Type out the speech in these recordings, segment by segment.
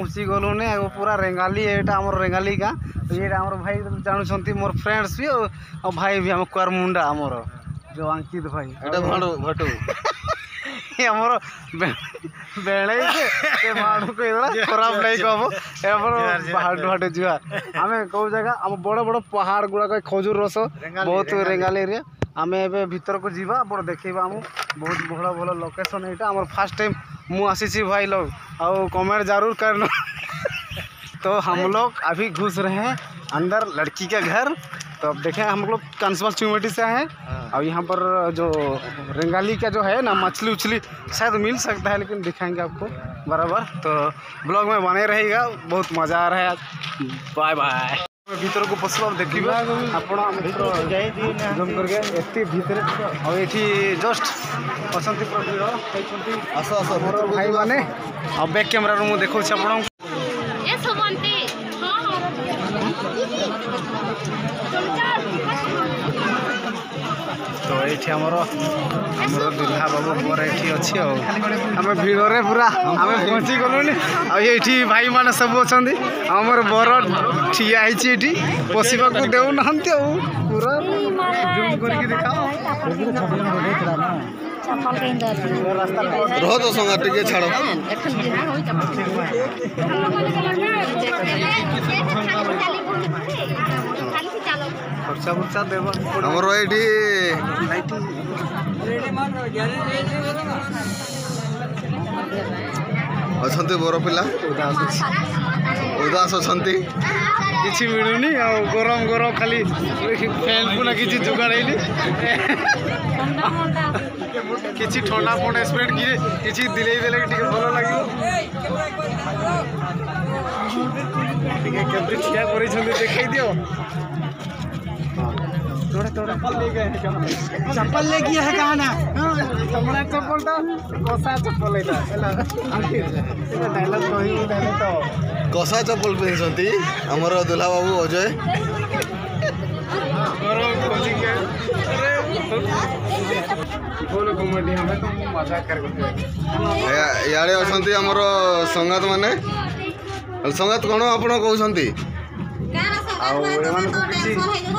उसी गलुने पूरा रेगाली यहाँ रेगाली गाँ ये आम तो भाई जानूं मोर फ्रेंड्स भी और भाई भी आम कुआर मुंडा आम जो अंकित भाई बेले से खराब नहीं कहो जी आम कौ जगह बड़ बड़ पहाड़ गुड़ा खजूर रस बहुत रेगाली एरिया आम एतर को जी आप ଦେଖେଇବା बहुत भल भल लोकेशन ଲୋକେସନ୍ आम फास्ट टाइम मुसी भाई लोग आउ कमेंट जरूर कर लो तो हम लोग अभी घुस रहे हैं अंदर लड़की के घर तो अब देखें हम लोग कंसमल चुमेटी से हैं और हाँ। यहाँ पर जो रंगाली का जो है ना मछली उछली शायद मिल सकता है लेकिन दिखाएंगे आपको बराबर तो ब्लॉग में बने रहेगा बहुत मज़ा आ रहा है बाय बाय ଭିତରକୁ ପଶିବା ଦେଖିବା ଆପଣ ଜମ୍ କରିକି ଏତେ ଭିତରେ ଆଉ ଏଠି ଜଷ୍ଟ ଅଛନ୍ତି ହେଇଛନ୍ତି ଆସ ଆସ ଭାଇମାନେ ଆଉ ବ୍ୟାକ୍ କ୍ୟାମେରାରୁ ମୁଁ ଦେଖାଉଛି ଆପଣଙ୍କୁ ଏସବୁ তো ଏଇଠି ଆମର ଆମର ଦୁଲ୍ହା ବାବୁ ମୋର ଏଠି ଅଛି ଆଉ ଆମେ ଭିଡ଼ରେ ପୁରା ଆମେ ପହଞ୍ଚି ଗଲୁଣି ଆଉ ଏଇଠି ଭାଇମାନେ ସବୁ ଅଛନ୍ତି ଆମର ବର ଠିଆ ହେଇଛି ଏଠି ବସିବାକୁ ଦେଉନାହାନ୍ତି ଆଉ ପୁରା କରିକି ଦେଖାଅ রহ তো সঙ্গা টিকে ছাড়ো খরচা ଆମର ଏଇଠି ଅଛନ୍ତି ବର ପିଲା ଉଦାସ ଅଛନ୍ତି କିଛି ମିଳୁନି ଆଉ ଗରମ ଗରମ ଖାଲି ଫ୍ୟାନ୍କୁ ଫୁନା କିଛି ଯୋଗାଡ଼େଇନି କିଛି ଥଣ୍ଡା ଫଣ୍ଡା ସ୍ପ୍ରେଟ୍ କି କିଛି ଦିଲେଇ ଦେଲେ ଟିକେ ଭଲ ଲାଗିବ ଟିକେ କେମିତି ଠିଆ କରିଛନ୍ତି ଦେଖେଇ ଦିଅ थोड़ा थोड़ा चप्पल ले गया है कहाँ ना चमड़ा चप्पल तो, तो। कोसा चप्पल तो तो है डायलॉग कही देले तो कोसा चप्पल पिंधछंती हमर दुल्हा बाबू अजय ଇଆଡ଼େ ଅଛନ୍ତି ଆମର ସଙ୍ଗାତ ମାନେ ସଙ୍ଗାତ କ'ଣ ଆପଣ କହୁଛନ୍ତି ଆଉ ଏମାନଙ୍କୁ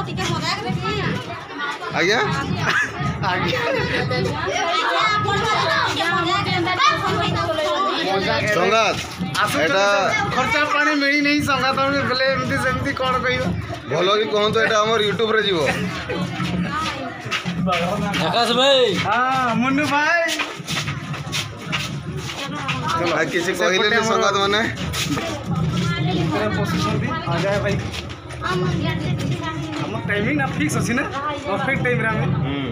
କିଛି आ गया आ गया संगात এটা খরচা পানি মিলি নাই সংঘাত আমি বলে এমতি সেমতি কোন কইবা ভালো কি কোহন্তু এটা আমার ইউটিউব রে জীব আকাশ ভাই হ্যাঁ মুন্নু ভাই আর কিছু কইলে নি সংঘাত মানে আ যায় ভাই আমার ইয়াতে কিছু टाइमिंग ना फिक्स अच्छी ना परफेक्ट टाइम रे हमें हम्म।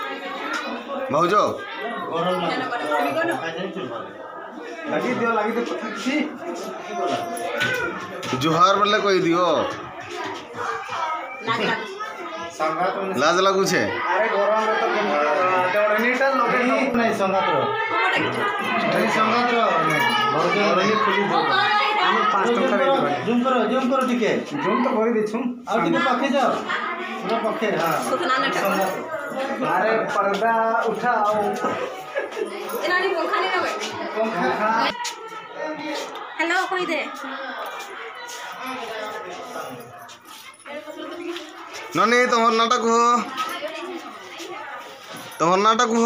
ভাউজ জুহার বলে কই দিব লাজ লাগুছে সংঘাত ଆମେ ପାଞ୍ଚ ଟଙ୍କା ଦେଇଦେବା ଜୁମ୍ କର ଜୁମ୍ କର ଟିକେ ଜୁମ୍ ତ କରିଦେଇଛୁ ଆଉ ଟିକେ ପକ୍ଷେ ଯାଅ ପୁରା ପକ୍ଷେ ଆରେ ପର୍ଦା ଉଠା ଆଉ ହ୍ୟାଲୋ କହିଦେ ননী তোমার নাটা কুহ তোমার নাটা কুহ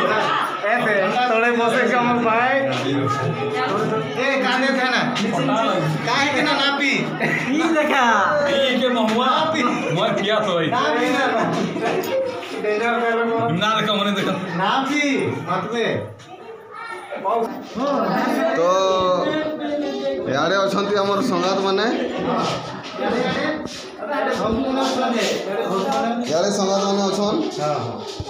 थोड़े बसे कम हो पाए ए काने थे ना काहे के ना नापी ई देखा ई के महुआ नापी मैं किया तो भाई नापी ना डेरा कर को ना रखा मैंने देखा नापी मत में तो यारे अछंती हमर संगात माने यारे संगात माने अछन हां हां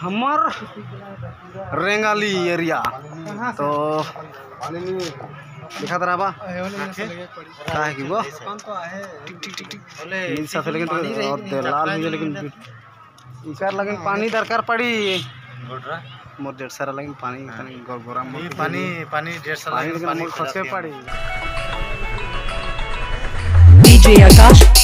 हमार रेंगाली एरिया तो दिखा तो रहा का है कि वो नींद साथ लेकिन तो और लाल हो लेकिन इकार लगन पानी दरकार पड़ी मोर डेढ़ सारा लगन पानी हाँ। गोरा मोर तो पानी पानी डेढ़ सारा लगन पानी खसके पड़ी डीजे आकाश